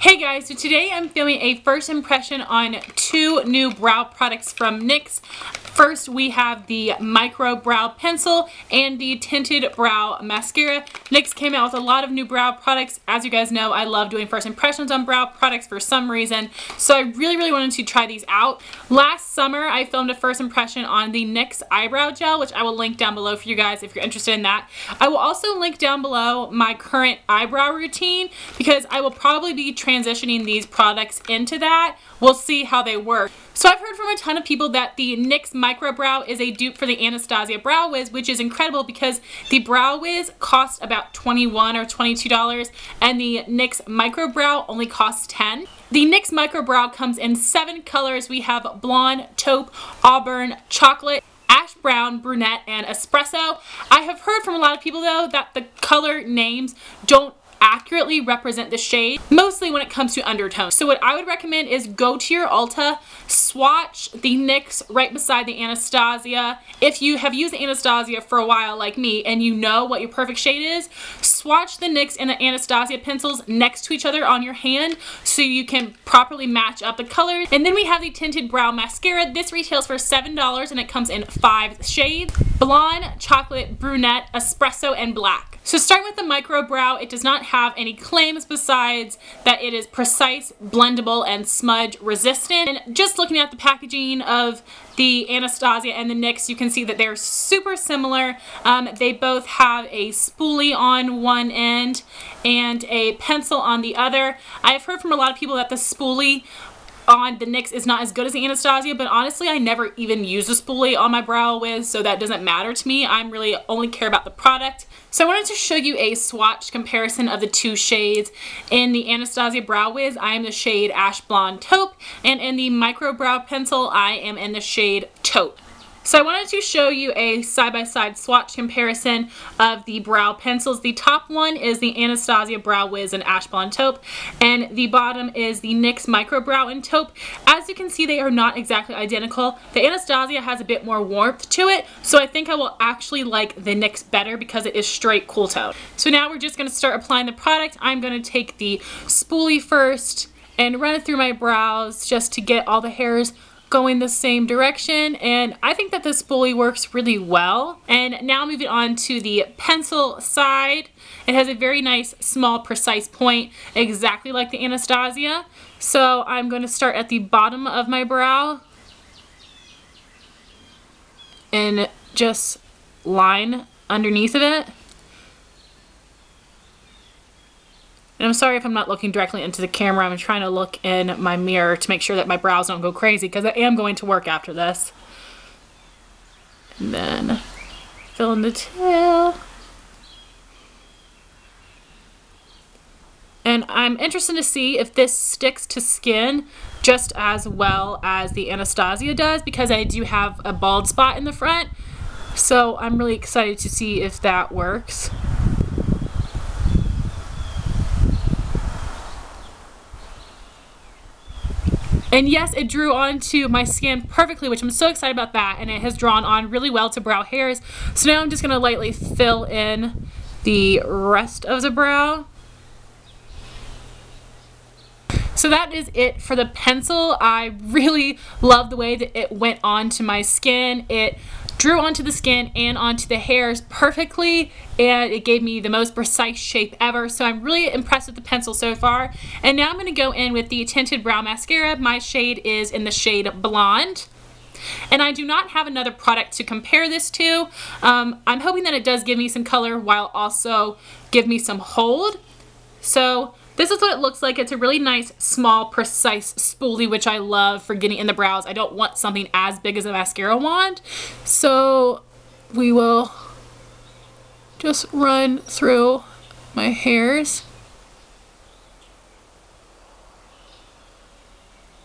Hey guys, so today I'm filming a first impression on two new brow products from NYX. First, we have the Micro Brow Pencil and the Tinted Brow Mascara. NYX came out with a lot of new brow products. As you guys know, I love doing first impressions on brow products for some reason, so I really, really wanted to try these out. Last summer, I filmed a first impression on the NYX Eyebrow Gel, which I will link down below for you guys if you're interested in that. I will also link down below my current eyebrow routine because I will probably be transitioning these products into that. We'll see how they work. So I've heard from a ton of people that the NYX Micro Brow is a dupe for the Anastasia Brow Wiz, which is incredible because the Brow Wiz costs about 21 or $22 and the NYX Micro Brow only costs 10. The NYX Micro Brow comes in seven colors. We have blonde, taupe, auburn, chocolate, ash brown, brunette, and espresso. I have heard from a lot of people though that the color names don't accurately represent the shade, mostly when it comes to undertones. So what I would recommend is go to your Ulta, swatch the NYX right beside the Anastasia. If you have used Anastasia for a while like me and you know what your perfect shade is, swatch the NYX and the Anastasia pencils next to each other on your hand so you can properly match up the colors. And then we have the Tinted Brow Mascara. This retails for $7 and it comes in five shades. Blonde, chocolate, brunette, espresso, and black. So starting with the micro brow, it does not have any claims besides that it is precise, blendable, and smudge resistant. And just looking at the packaging of the Anastasia and the NYX, you can see that they're super similar. Um, they both have a spoolie on one end and a pencil on the other. I've heard from a lot of people that the spoolie on the NYX is not as good as the Anastasia, but honestly, I never even use a spoolie on my brow wiz, so that doesn't matter to me. I'm really only care about the product. So I wanted to show you a swatch comparison of the two shades. In the Anastasia Brow Wiz, I am the shade Ash Blonde Taupe, and in the Micro Brow Pencil, I am in the shade Taupe. So I wanted to show you a side-by-side -side swatch comparison of the brow pencils. The top one is the Anastasia Brow Wiz in Ash Blonde Taupe, and the bottom is the NYX Micro Brow in Taupe. As you can see, they are not exactly identical. The Anastasia has a bit more warmth to it, so I think I will actually like the NYX better because it is straight cool tone. So now we're just going to start applying the product. I'm going to take the spoolie first and run it through my brows just to get all the hairs going the same direction and I think that this spoolie works really well. And now moving on to the pencil side. It has a very nice small precise point exactly like the Anastasia. So I'm going to start at the bottom of my brow and just line underneath of it. And I'm sorry if I'm not looking directly into the camera. I'm trying to look in my mirror to make sure that my brows don't go crazy because I am going to work after this. And then fill in the tail. And I'm interested to see if this sticks to skin just as well as the Anastasia does because I do have a bald spot in the front. So I'm really excited to see if that works. And yes, it drew onto my skin perfectly, which I'm so excited about that. And it has drawn on really well to brow hairs. So now I'm just going to lightly fill in the rest of the brow. So that is it for the pencil. I really love the way that it went onto my skin. It drew onto the skin and onto the hairs perfectly and it gave me the most precise shape ever. So I'm really impressed with the pencil so far. And now I'm going to go in with the tinted brow mascara. My shade is in the shade blonde. And I do not have another product to compare this to. Um, I'm hoping that it does give me some color while also give me some hold. So this is what it looks like. It's a really nice, small, precise spoolie, which I love for getting in the brows. I don't want something as big as a mascara wand. So we will just run through my hairs.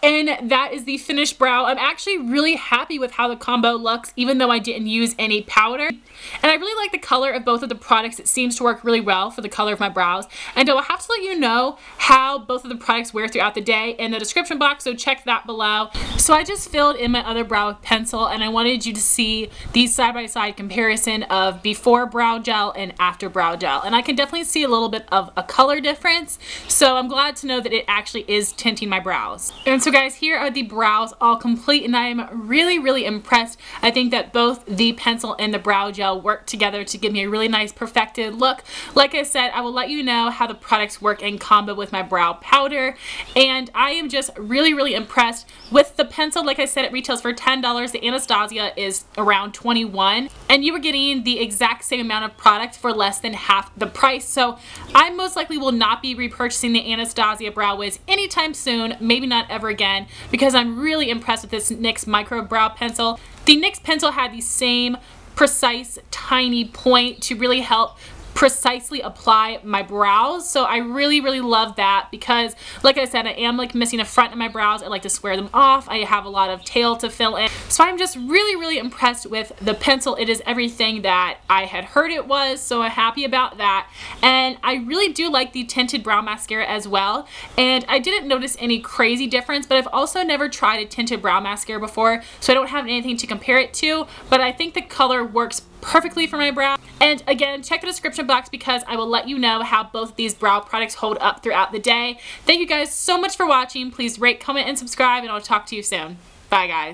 And that is the finished brow. I'm actually really happy with how the combo looks, even though I didn't use any powder. And I really like the color of both of the products. It seems to work really well for the color of my brows. And I will have to let you know how both of the products wear throughout the day in the description box, so check that below. So I just filled in my other brow with pencil, and I wanted you to see the side-by-side -side comparison of before brow gel and after brow gel. And I can definitely see a little bit of a color difference, so I'm glad to know that it actually is tinting my brows. And so guys, here are the brows all complete, and I am really, really impressed. I think that both the pencil and the brow gel work together to give me a really nice perfected look. Like I said, I will let you know how the products work in combo with my brow powder, and I am just really, really impressed with the pencil. Like I said, it retails for $10. The Anastasia is around 21 and you were getting the exact same amount of product for less than half the price. So I most likely will not be repurchasing the Anastasia Brow Wiz anytime soon, maybe not ever again, because I'm really impressed with this NYX Micro Brow Pencil. The NYX pencil had the same precise tiny point to really help precisely apply my brows. So I really, really love that because like I said, I am like missing a front in my brows. I like to square them off. I have a lot of tail to fill in. So I'm just really, really impressed with the pencil. It is everything that I had heard it was. So I'm happy about that. And I really do like the tinted brow mascara as well. And I didn't notice any crazy difference, but I've also never tried a tinted brow mascara before. So I don't have anything to compare it to, but I think the color works perfectly for my brow. And again, check the description box because I will let you know how both of these brow products hold up throughout the day. Thank you guys so much for watching. Please rate, comment, and subscribe, and I'll talk to you soon. Bye, guys.